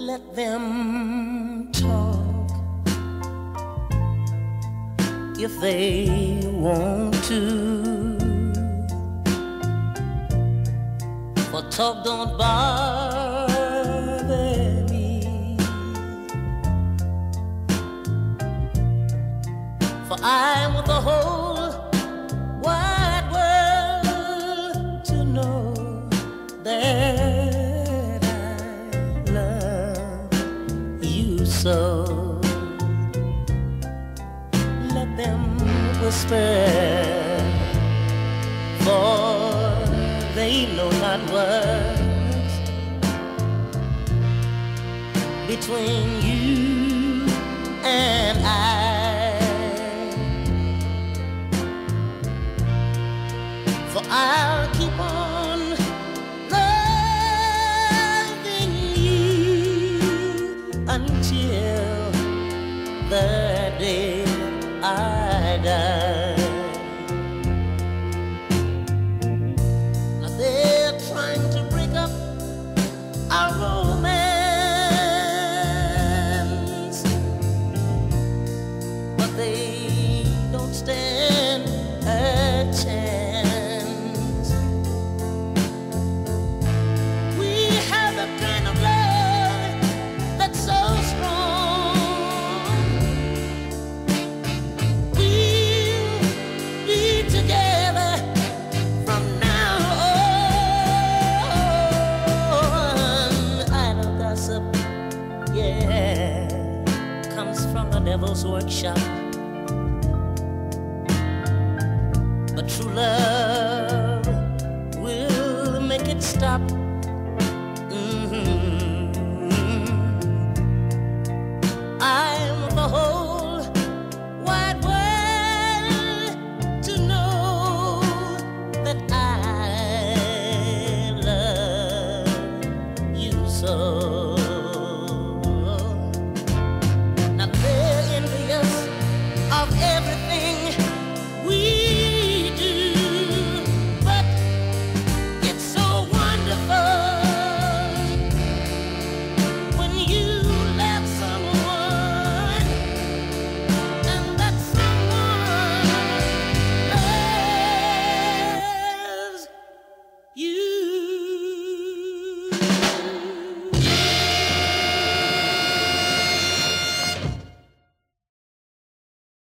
let them talk if they want to. For talk don't bother me. For I want the whole so. Let them whisper, for they know not what's between you and I. For I'll keep on the day I die. Now they're trying to break up our yeah, comes from the devil's workshop. But true love will make it stop. Mm-hmm. I'm the whole wide world to know that I love you so.